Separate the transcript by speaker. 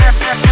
Speaker 1: Yeah, yeah,